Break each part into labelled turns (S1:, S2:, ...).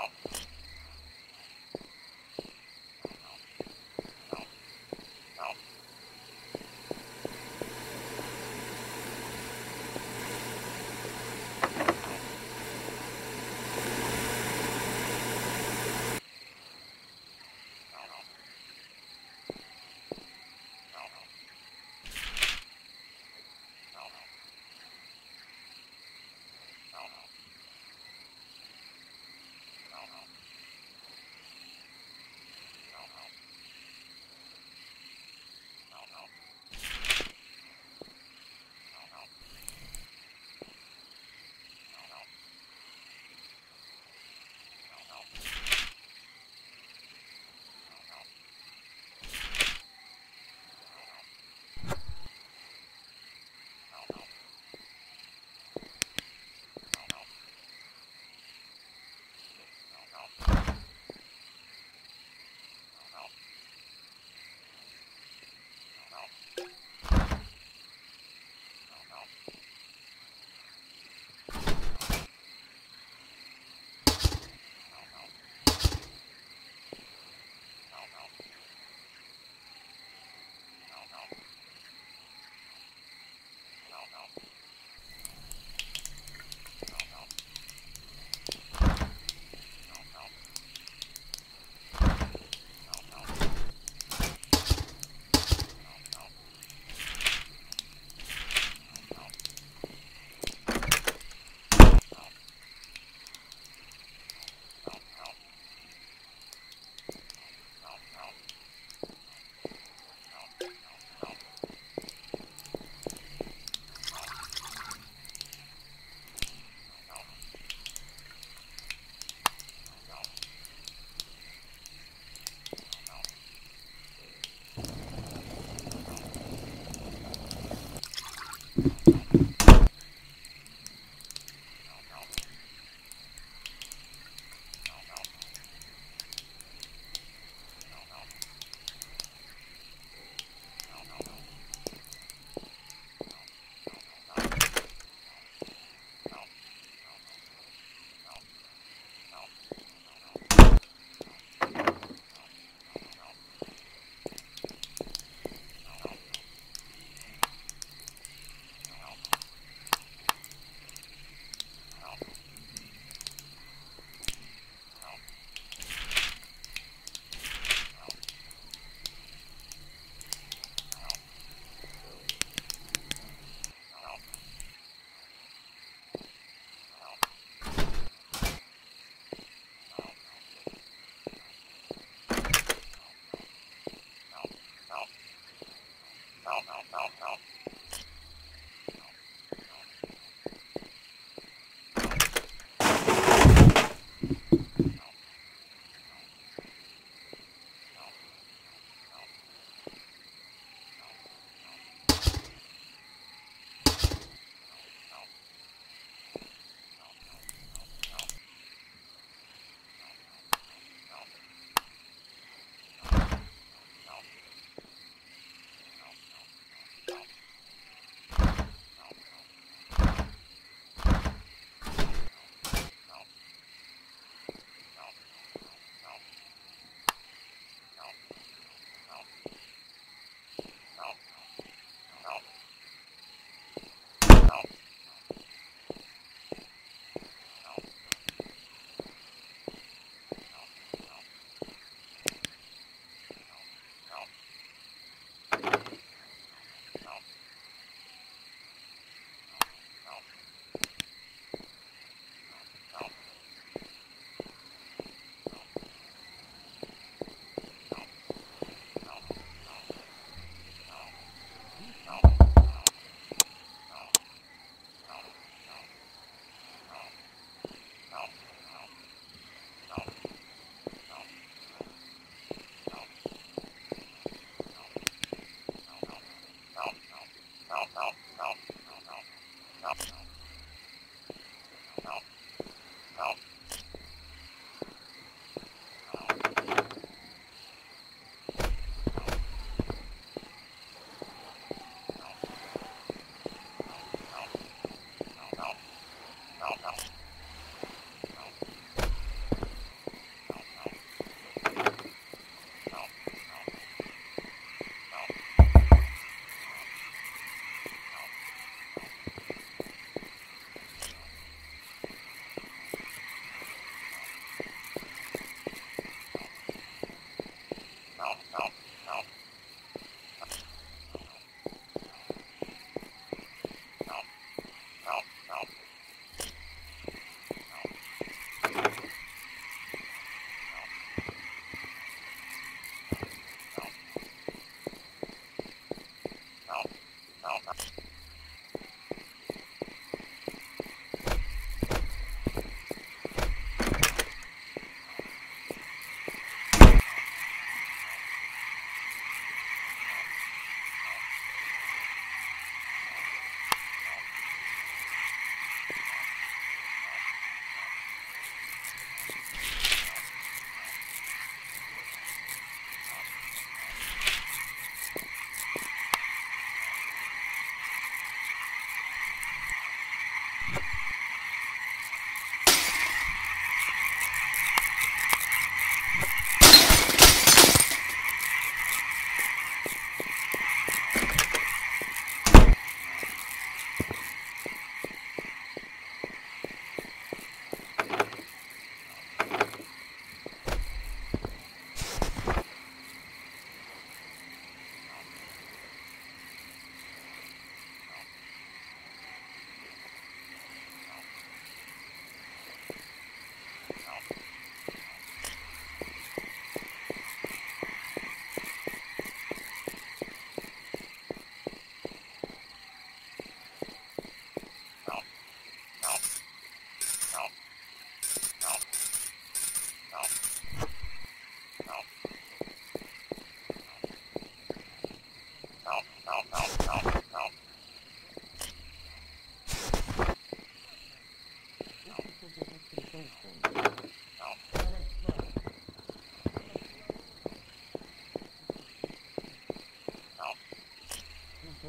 S1: now.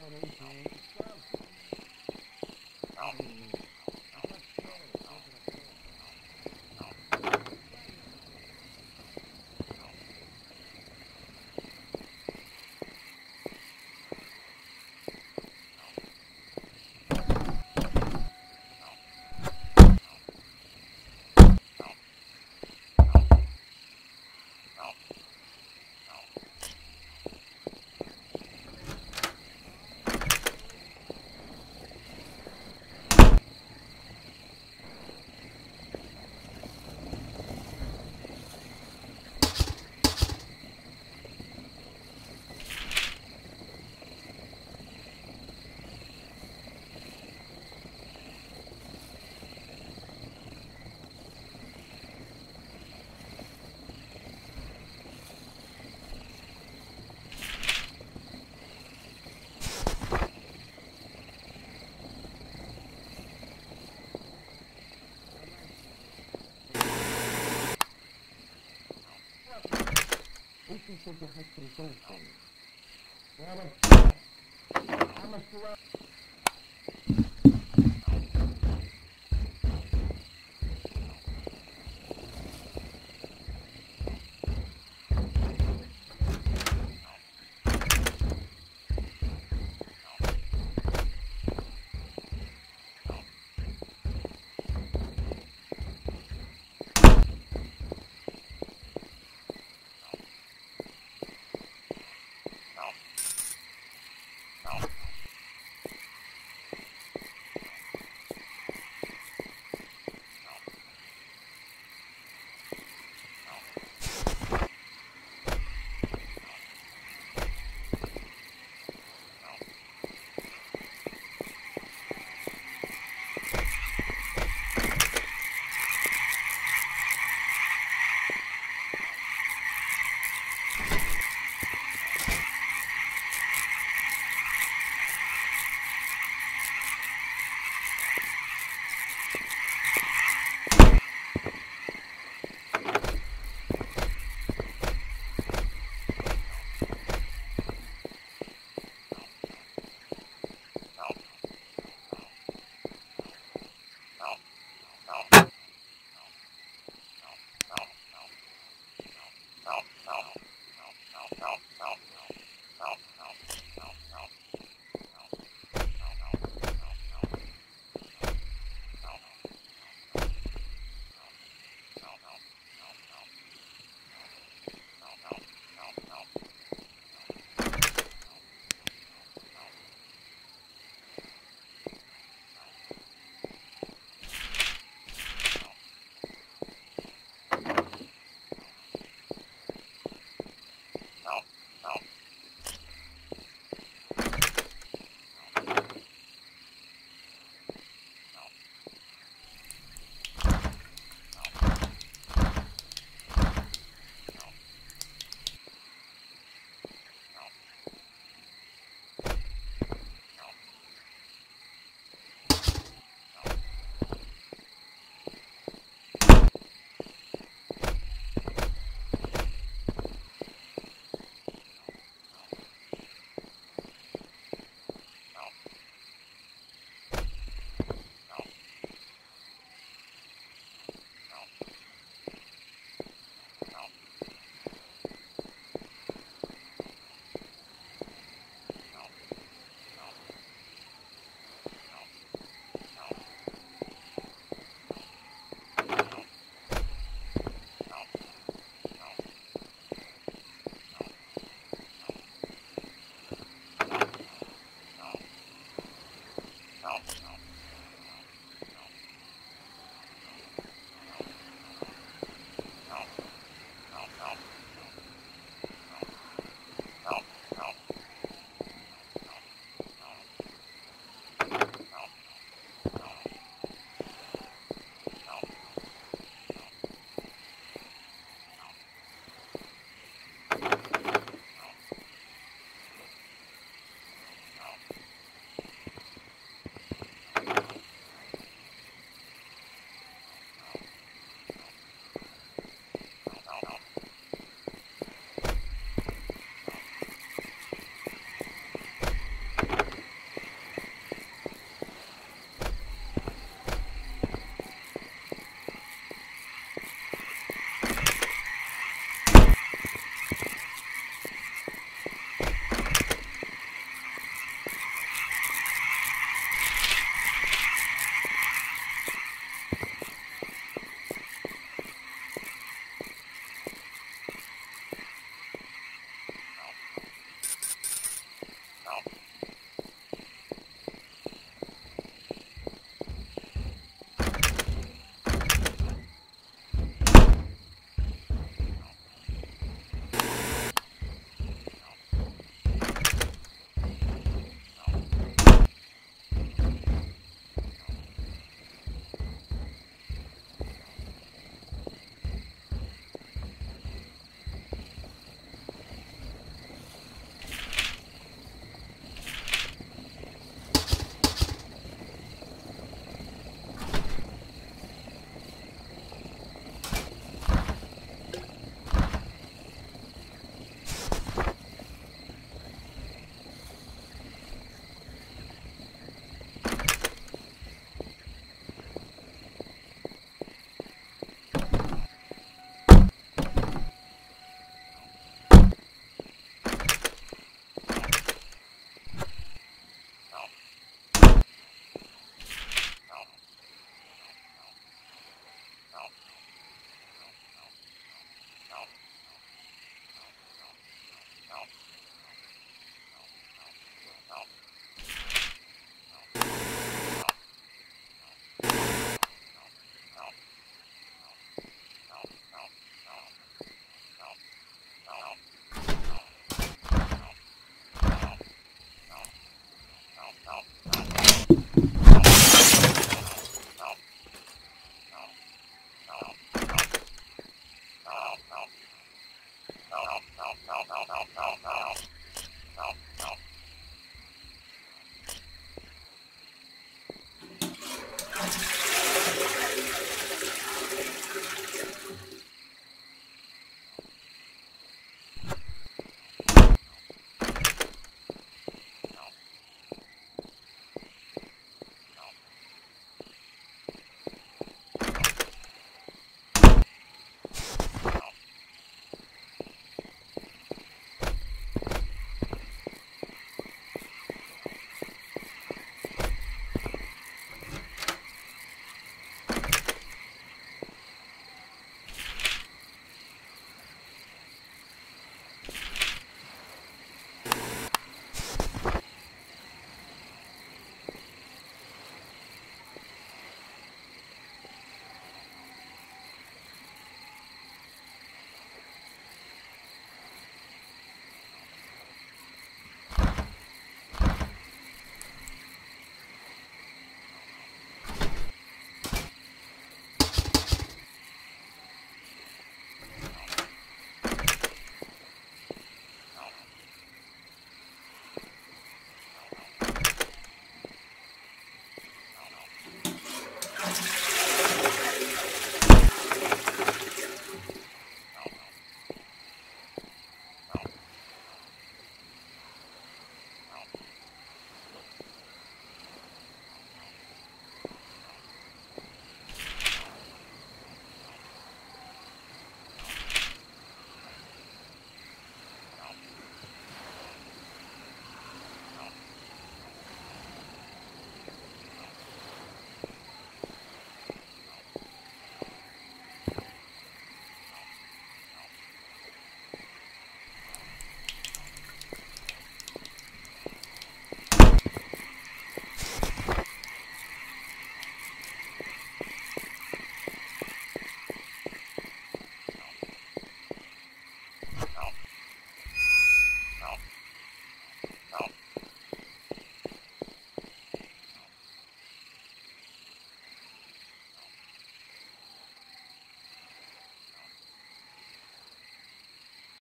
S1: Thank you. Um, Thank you.